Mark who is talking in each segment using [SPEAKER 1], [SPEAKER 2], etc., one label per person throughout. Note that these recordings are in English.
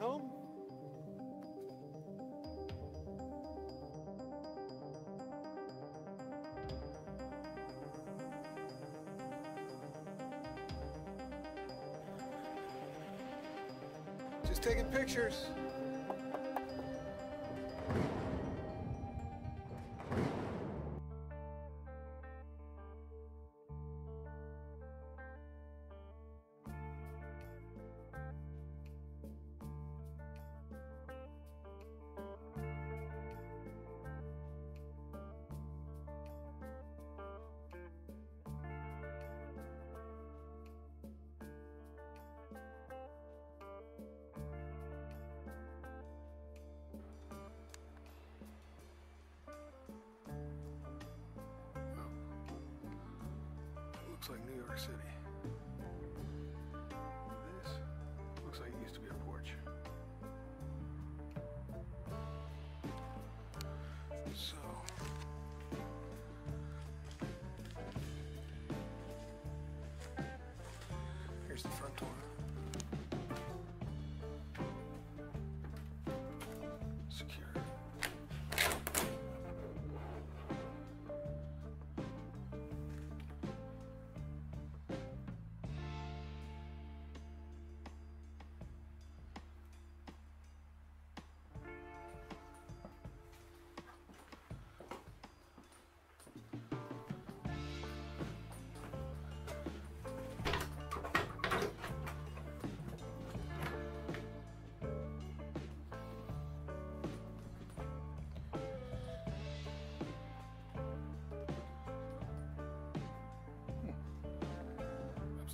[SPEAKER 1] Home? Just taking pictures. York City.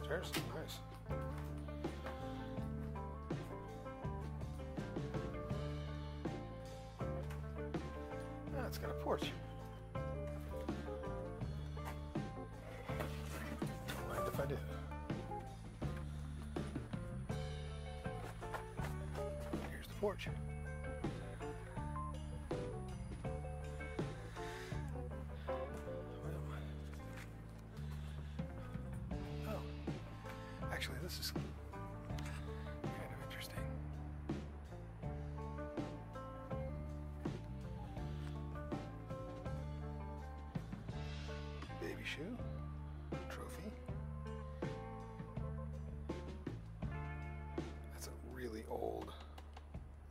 [SPEAKER 1] Upstairs, nice. Ah, it's got a porch. This is kind of interesting. Baby shoe, trophy. That's a really old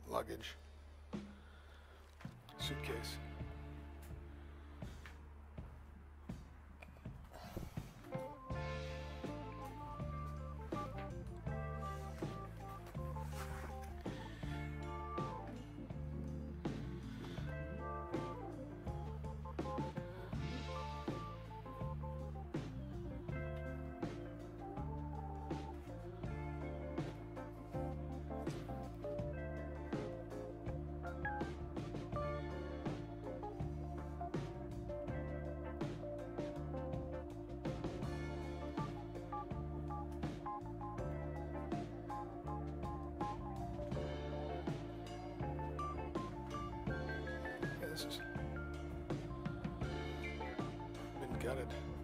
[SPEAKER 1] luggage suitcase. Been gutted.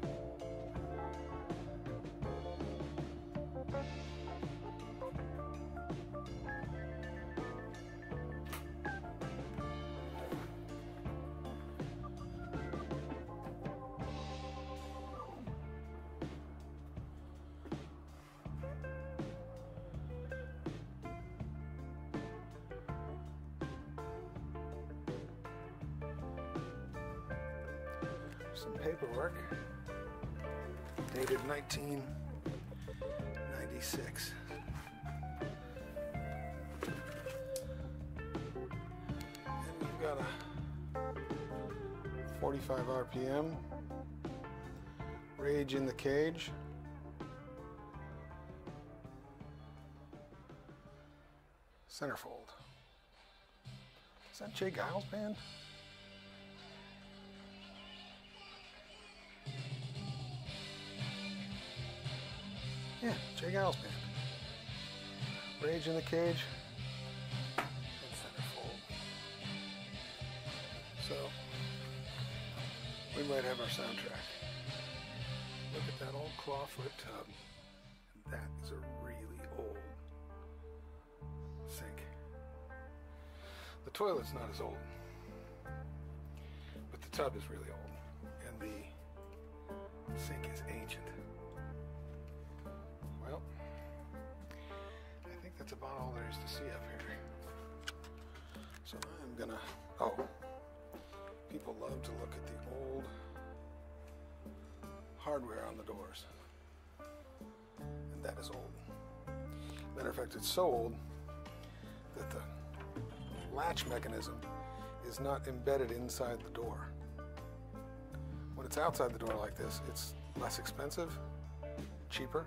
[SPEAKER 1] Some paperwork dated 1996. And we've got a 45 RPM, Rage in the Cage. Centerfold. Is that J. Geils band? J. Geils band. Rage in the Cage. And Centerfold. So, we might have our soundtrack. Look at that old clawfoot tub. That is a really old sink. The toilet's not as old, but the tub is really old, and the sink is ancient. About all there is to see up here. So I'm gonna. Oh, people love to look at the old hardware on the doors, and that is old. Matter of fact, it's so old that the latch mechanism is not embedded inside the door. When it's outside the door like this, it's less expensive, cheaper,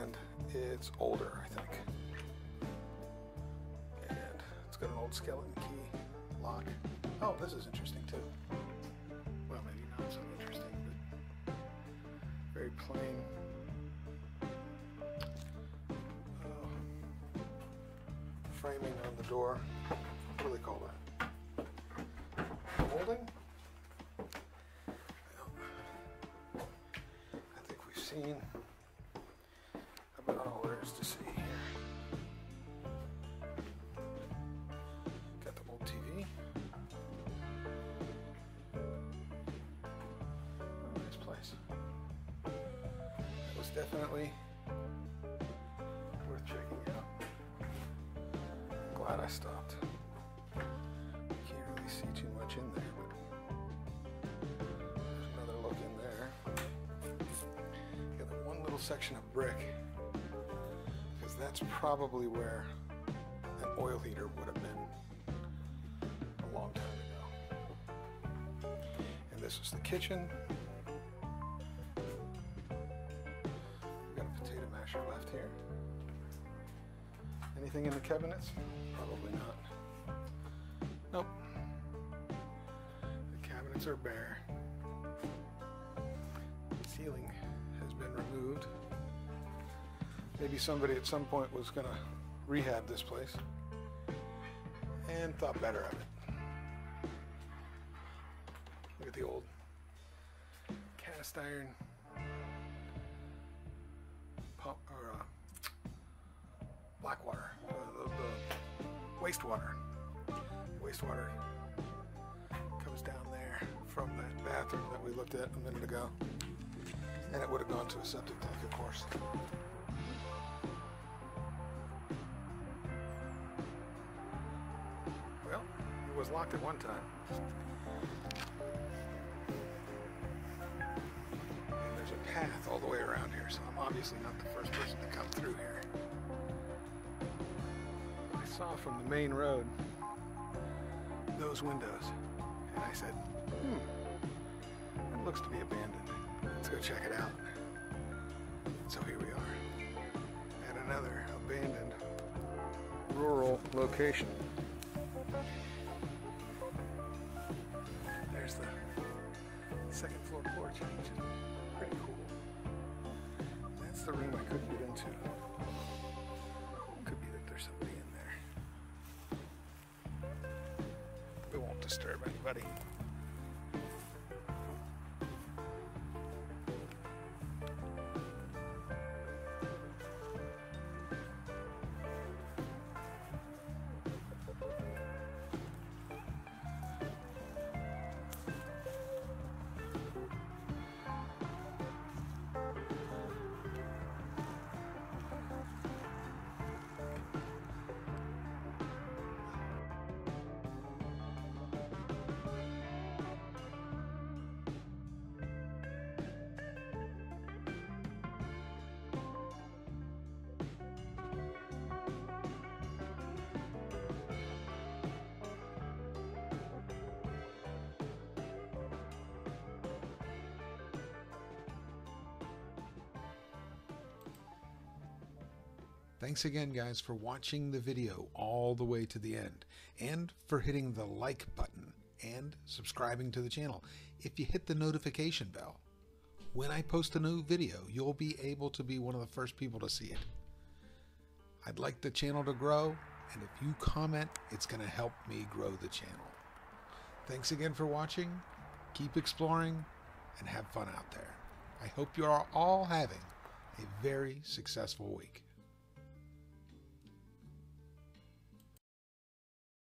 [SPEAKER 1] and it's older, I think. Got an old skeleton key lock. Oh, this is interesting too. Well, maybe not so interesting, but very plain. uh, framing on the door. What do they call that? Molding? I think we've seen about all there is to see definitely worth checking out. Glad I stopped. You can't really see too much in there, but there's another look in there. Got that one little section of brick, because that's probably where an oil heater would have been a long time ago. And this is the kitchen. Anything in the cabinets? Probably not. Nope. The cabinets are bare. The ceiling has been removed. Maybe somebody at some point was going to rehab this place and thought better of it. Look at the old cast iron pump or uh, black water, wastewater. Wastewater comes down there from that bathroom that we looked at a minute ago. And it would have gone to a septic tank, of course. Well, it was locked at one time. And there's a path all the way around here, so I'm obviously not the first person to come through here. Saw from the main road those windows, and I said, hmm, it looks to be abandoned. Let's go check it out. So here we are at another abandoned rural location. There's the second floor porch, which is pretty cool. That's the room I couldn't get into. Could be that there's somebody disturb anybody.
[SPEAKER 2] Thanks again, guys, for watching the video all the way to the end and for hitting the like button and subscribing to the channel. If you hit the notification bell, when I post a new video, you'll be able to be one of the first people to see it. I'd like the channel to grow, and if you comment, it's going to help me grow the channel. Thanks again for watching. Keep exploring and have fun out there. I hope you are all having a very successful week.